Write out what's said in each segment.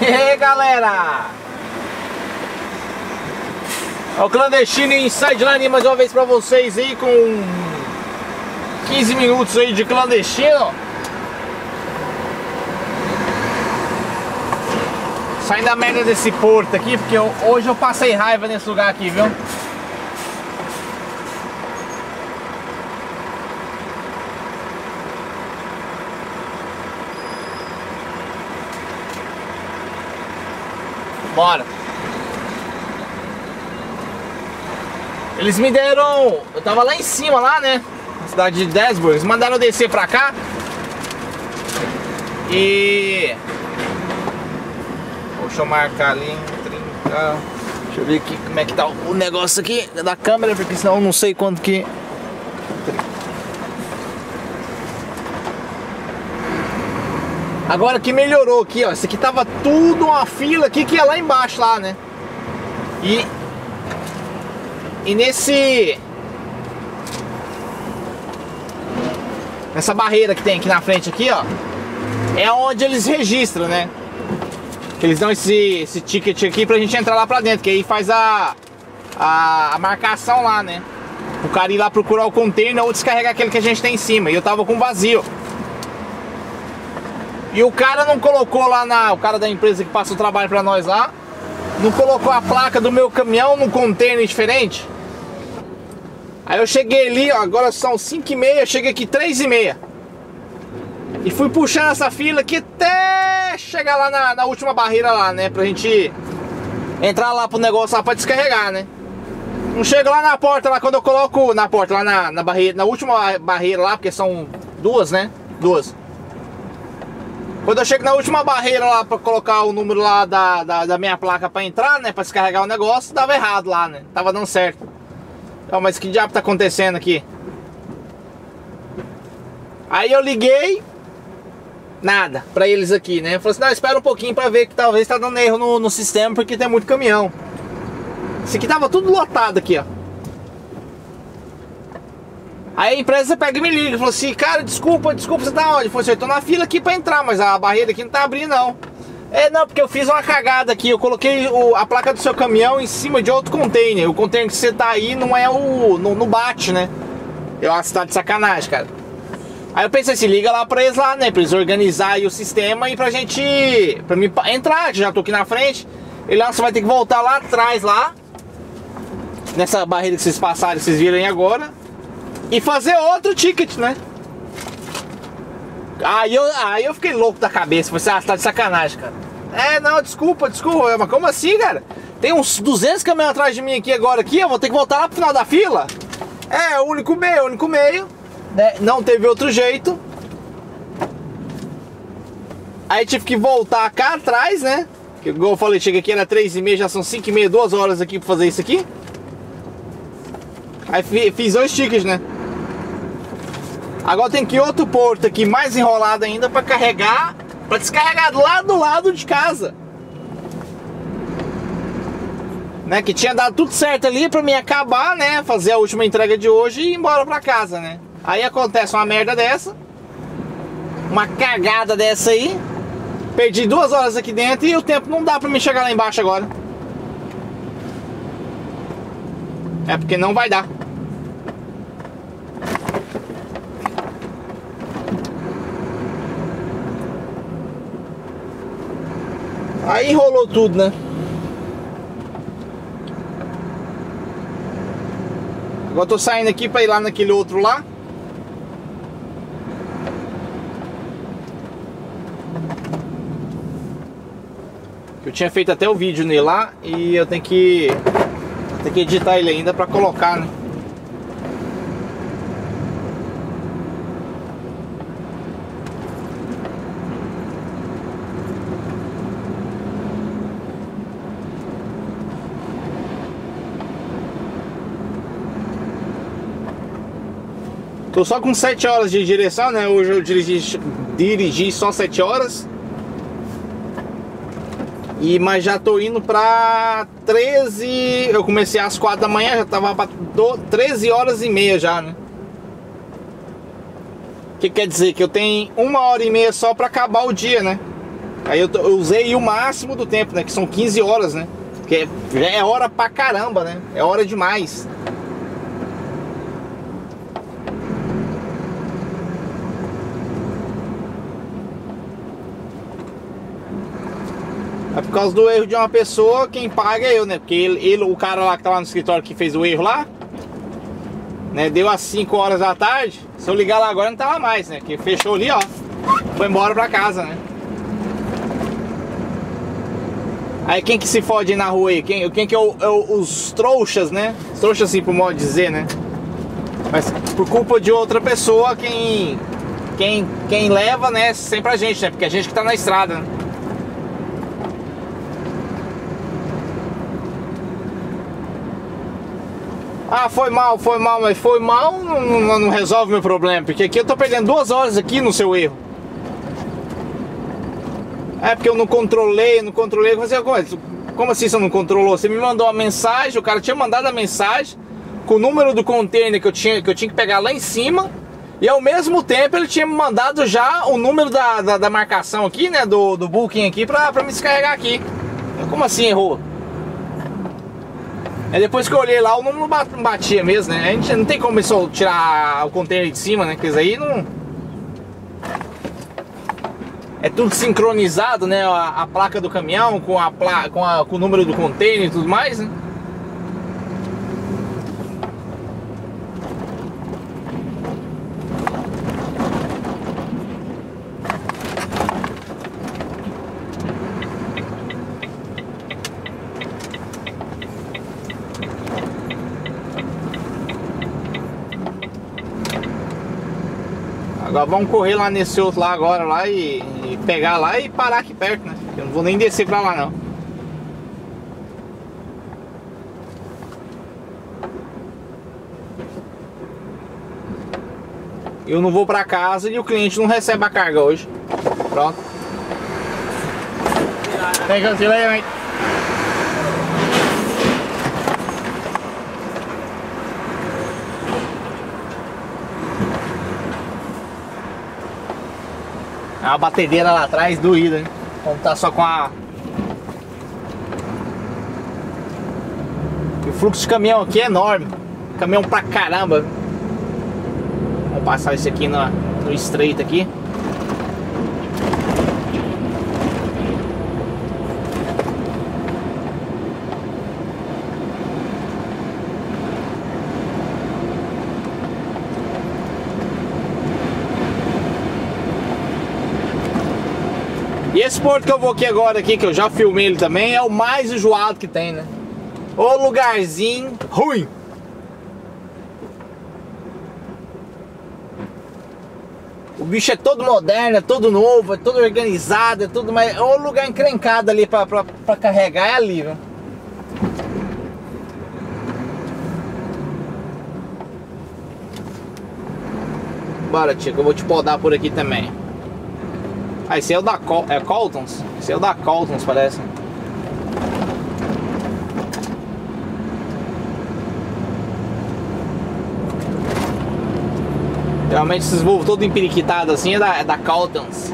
E aí, galera? É o clandestino Inside Line mais uma vez pra vocês aí com 15 minutos aí de clandestino. Saindo da merda desse porto aqui, porque eu, hoje eu passei raiva nesse lugar aqui, viu? Bora. Eles me deram. Eu tava lá em cima, lá, né? Na cidade de Desburg. Eles mandaram descer pra cá. E. Deixa eu marcar ali. 30. Deixa eu ver aqui como é que tá o negócio aqui da câmera, porque senão eu não sei quanto que. Agora que melhorou aqui, ó. Isso aqui tava tudo uma fila aqui que ia lá embaixo lá, né? E e nesse nessa barreira que tem aqui na frente aqui, ó, é onde eles registram, né? Eles dão esse, esse ticket aqui pra gente entrar lá pra dentro, que aí faz a, a, a marcação lá, né? O cara ir lá procurar o container ou descarregar aquele que a gente tem em cima. E eu tava com vazio. E o cara não colocou lá na. O cara da empresa que passa o trabalho pra nós lá. Não colocou a placa do meu caminhão num container diferente. Aí eu cheguei ali, ó, agora são 5 e meia, cheguei aqui 3 e meia. E fui puxando essa fila aqui até chegar lá na, na, última barreira lá, né? Pra gente entrar lá pro negócio lá pra descarregar, né? Não chego lá na porta lá, quando eu coloco na porta, lá na, na barreira, na última barreira lá, porque são duas, né? Duas. Quando eu chego na última barreira lá pra colocar o número lá da, da, da, minha placa pra entrar, né? Pra descarregar o negócio, dava errado lá, né? Tava dando certo. Então, mas que diabo tá acontecendo aqui? Aí eu liguei, nada, pra eles aqui, né? Falei assim, não, espera um pouquinho pra ver que talvez tá dando erro no, no sistema porque tem muito caminhão. Isso aqui tava tudo lotado aqui, ó. Aí a empresa pega e me liga, falou assim, cara, desculpa, desculpa, você tá onde? Eu falei assim, eu tô na fila aqui pra entrar, mas a barreira aqui não tá abrindo não. É, não, porque eu fiz uma cagada aqui, eu coloquei o, a placa do seu caminhão em cima de outro container. O container que você tá aí não é o. não, não bate, né? Eu acho que tá de sacanagem, cara. Aí eu pensei assim, liga lá pra eles lá, né? Pra eles organizarem o sistema e pra gente. pra mim entrar, já tô aqui na frente. Ele lá, você vai ter que voltar lá atrás lá. Nessa barreira que vocês passaram, vocês viram aí agora e fazer outro ticket, né? Aí eu, aí eu fiquei louco da cabeça. Falei assim, ah, tá de sacanagem, cara. É, não, desculpa, desculpa. Mas como assim, cara? Tem uns 200 caminhões atrás de mim aqui agora, aqui. Eu vou ter que voltar lá pro final da fila. É, o único meio, o único meio. Né? Não teve outro jeito. Aí tive que voltar cá atrás, né? Que, igual eu falei, chega aqui era 3 e meia, já são 5 e meia, 2 horas aqui pra fazer isso aqui. Aí fiz dois tickets, né? Agora tem que ir outro porto aqui mais enrolado ainda para carregar, para descarregar lá do lado de casa. Né, que tinha dado tudo certo ali para mim acabar, né, fazer a última entrega de hoje e ir embora para casa, né? Aí acontece uma merda dessa, uma cagada dessa aí. Perdi duas horas aqui dentro e o tempo não dá para me chegar lá embaixo agora. É porque não vai dar. Aí enrolou tudo, né? Agora tô saindo aqui para ir lá naquele outro lá. Eu tinha feito até o vídeo nele lá e eu tenho que tenho que editar ele ainda para colocar, né? Tô só com 7 horas de direção, né? Hoje eu dirigi, dirigi só 7 horas. E, mas já tô indo pra 13. Eu comecei às 4 da manhã, já tava pra 13 horas e meia já, né? Que quer dizer? Que eu tenho uma hora e meia só pra acabar o dia, né? Aí eu, eu, usei o máximo do tempo, né? Que são 15 horas, né? Porque já é hora pra caramba, né? É hora demais. É por causa do erro de uma pessoa, quem paga é eu, né? Porque ele, ele o cara lá que tá lá no escritório que fez o erro lá, né? Deu às 5 horas da tarde. Se eu ligar lá agora não tava mais, né? Que fechou ali, ó. Foi embora pra casa, né? Aí quem que se fode na rua aí? Quem, quem que é, o, é o, os trouxas, né? Os trouxas assim, por modo de dizer, né? Mas por culpa de outra pessoa, quem, quem, quem leva, né? Sempre a gente, né? Porque a gente que tá na estrada, né? Ah, foi mal, foi mal, mas foi mal não, não, não resolve meu problema. Porque aqui eu tô perdendo duas horas aqui no seu erro. É porque eu não controlei, não controlei. Você, como assim você não controlou? Você me mandou uma mensagem, o cara tinha mandado a mensagem com o número do container que eu tinha que, eu tinha que pegar lá em cima. E ao mesmo tempo ele tinha me mandado já o número da, da, da marcação aqui, né? Do, do booking aqui pra, pra me descarregar aqui. Como assim errou? É depois que eu olhei lá, o número não batia mesmo, né? A gente não tem como só tirar o container de cima, né? Porque isso aí não é tudo sincronizado, né? A, a placa do caminhão com, a, com, a, com o número do container e tudo mais, né? Agora vamos correr lá nesse outro lá agora lá e, e pegar lá e parar aqui perto, né? Eu não vou nem descer pra lá não. Eu não vou pra casa e o cliente não recebe a carga hoje. Pronto. Thank you, see a batedeira lá atrás doída, hein? Vamos tá só com a. o fluxo de caminhão aqui é enorme. Caminhão pra caramba. Vamos passar isso aqui no, no estreito aqui. E esse porto que eu vou aqui agora, aqui, que eu já filmei ele também, é o mais enjoado que tem, né? O lugarzinho ruim. O bicho é todo moderno, é todo novo, é todo organizado, é tudo mais. É o lugar encrencado ali pra, pra, pra carregar, é ali, viu? Bora, tia, que eu vou te podar por aqui também. Ah, esse é o da Col é Coltons? Esse é o da Coltons, parece. Realmente esses voos todo empiriquitados assim é da, é da Coltons.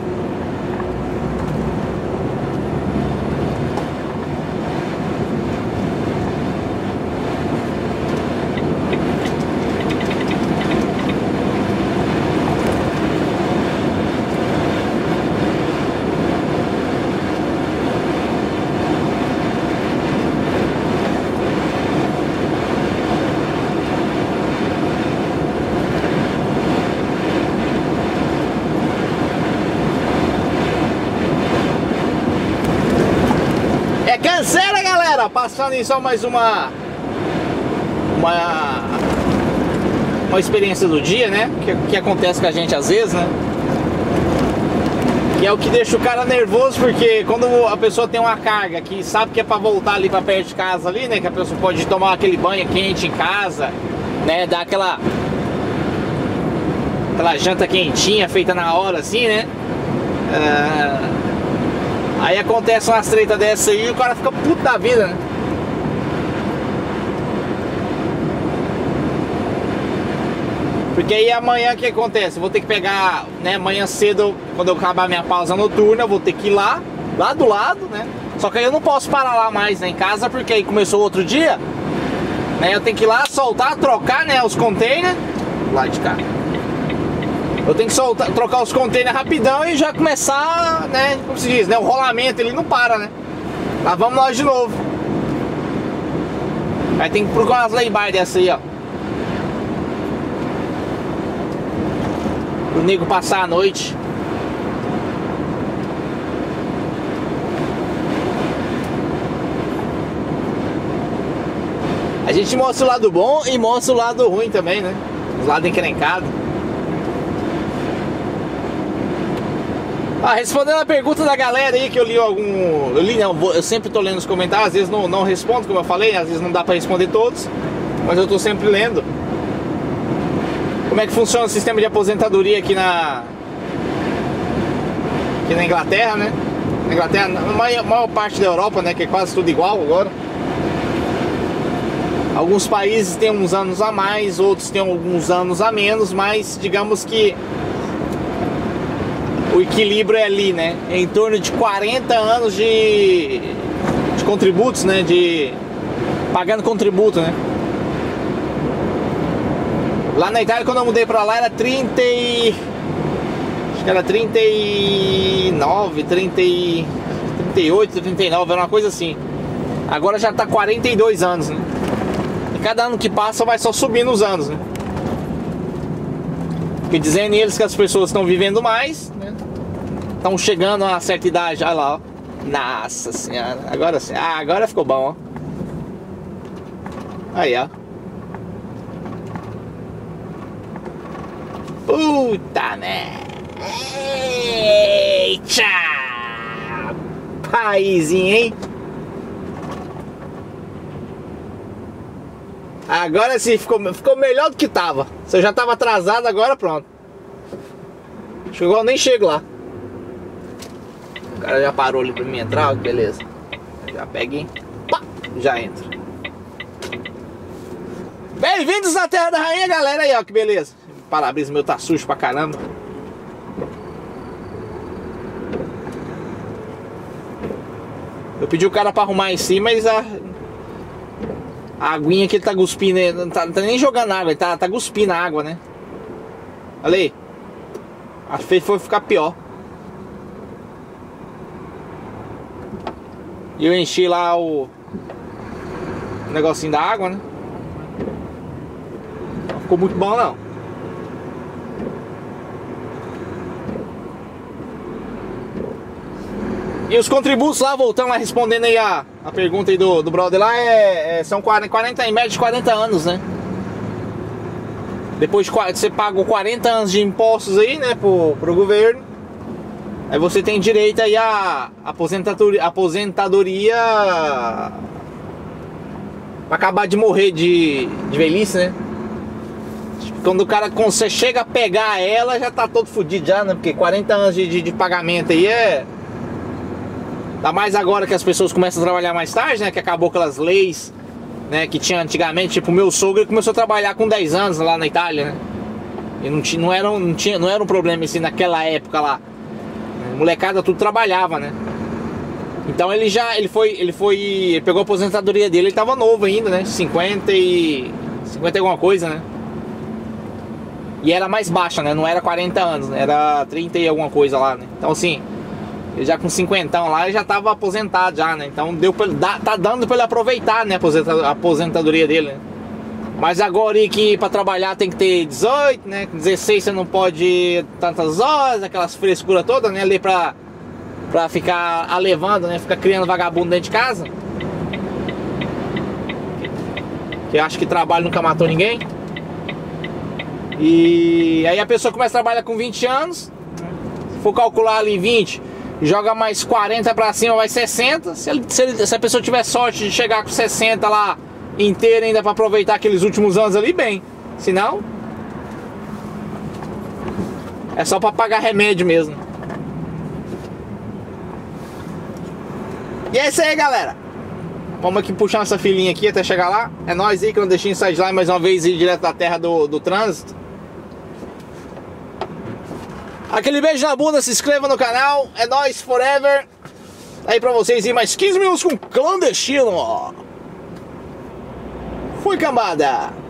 Passando em só mais uma uma uma experiência do dia, né? Que, que acontece com a gente às vezes, né? Que é o que deixa o cara nervoso, porque quando a pessoa tem uma carga que sabe que é para voltar ali para perto de casa ali, né? Que a pessoa pode tomar aquele banho quente em casa, né? Dar aquela aquela janta quentinha feita na hora assim, né? Uh, Aí acontece umas treta dessa aí e o cara fica puto da vida, né? Porque aí amanhã o que acontece? Eu vou ter que pegar, né, amanhã cedo, quando eu acabar minha pausa noturna, eu vou ter que ir lá, lá do lado, né? Só que aí eu não posso parar lá mais né, em casa porque aí começou outro dia, né? Eu tenho que ir lá soltar, trocar, né, os containers lá de cá. Eu tenho que soltar, trocar os containers rapidão e já começar, né, como se diz, né, o rolamento ele não para, né? Lá vamos nós de novo. Aí tem que procurar umas lay-by dessa aí, ó. O nego passar a noite. A gente mostra o lado bom e mostra o lado ruim também, né? Os lados encrencados. Ah, respondendo a pergunta da galera aí que eu li algum. Eu li não, eu sempre tô lendo os comentários, às vezes não, não respondo, como eu falei, às vezes não dá para responder todos, mas eu tô sempre lendo. Como é que funciona o sistema de aposentadoria aqui na. Aqui na Inglaterra, né? Na Inglaterra, na maior, maior parte da Europa, né? Que é quase tudo igual agora. Alguns países têm uns anos a mais, outros têm alguns anos a menos, mas digamos que o equilíbrio é ali, né? É em torno de 40 anos de, de contributos, né? De pagando contributo, né? Lá na Itália, quando eu mudei pra lá, era 30 e... Acho que era 39, 30 e... 38, 39, era uma coisa assim. Agora já tá 42 anos, né? E cada ano que passa vai só subindo os anos, né? Porque dizendo eles que as pessoas estão vivendo mais? Estão chegando a certa idade, olha lá, ó. Nossa senhora, agora sim. Ah, agora ficou bom, ó. Aí, ó. Puta merda. Eita! Paizinho, hein? Agora sim, ficou, ficou melhor do que tava. Eu já tava atrasado, agora pronto. Chegou, nem chego lá. Cara já parou ali pra mim entrar, beleza. Já pega e já entra. Bem-vindos à Terra da Rainha, galera aí, ó, que beleza. O meu tá sujo pra caramba. Eu pedi o cara pra arrumar em si, mas a, a aguinha que ele tá cuspindo, não tá, não tá nem jogando água, ele tá, tá cuspindo a água, né? Olha aí. Acho que foi ficar pior. E eu enchi lá o, negocinho da água, né? Não ficou muito bom não. E os contributos lá, voltando lá, respondendo aí a, a pergunta aí do, do brother lá, é, é, são 40, 40, em média de 40 anos, né? Depois de você paga 40 anos de impostos aí, né, pro, pro governo. Aí você tem direito aí a aposentadoria, aposentadoria pra acabar de morrer de, de velhice, né? Quando o cara você chega a pegar ela, já tá todo fodido já, né? Porque 40 anos de, de, de pagamento aí é Ainda mais agora que as pessoas começam a trabalhar mais tarde, né? Que acabou aquelas leis, né? Que tinha antigamente, tipo, o meu sogro começou a trabalhar com 10 anos lá na Itália, né? E não, tinha, não, era, não, tinha, não era um problema assim naquela época lá. Molecada tudo trabalhava, né? Então ele já, ele foi, ele foi, ele pegou a aposentadoria dele, ele tava novo ainda, né? 50 e 50 e alguma coisa, né? E era mais baixa, né? Não era 40 anos, né? era 30 e alguma coisa lá, né? Então assim, ele já com 50 lá, ele já tava aposentado já, né? Então deu pra, dá, tá dando para ele aproveitar, né? A aposentadoria dele, né? Mas agora que para trabalhar tem que ter 18, né? Com 16 você não pode tantas horas, aquelas frescuras todas, né? Ali pra, pra ficar alevando, né? Ficar criando vagabundo dentro de casa. Que acho que trabalho nunca matou ninguém. E aí a pessoa começa a trabalhar com 20 anos. Se for calcular ali 20, joga mais 40 para cima, vai 60. Se, ele, se, ele, se, a pessoa tiver sorte de chegar com 60 lá inteira ainda para aproveitar aqueles últimos anos ali, bem. Se não, é só para pagar remédio mesmo. E é isso aí, galera. Vamos aqui puxar essa filinha aqui até chegar lá. É nós aí que não deixei sair de lá mais uma vez ir direto da terra do, do trânsito. Aquele beijo na bunda, se inscreva no canal. É nóis forever. Aí pra vocês ir mais 15 minutos com clandestino. Fui cambada.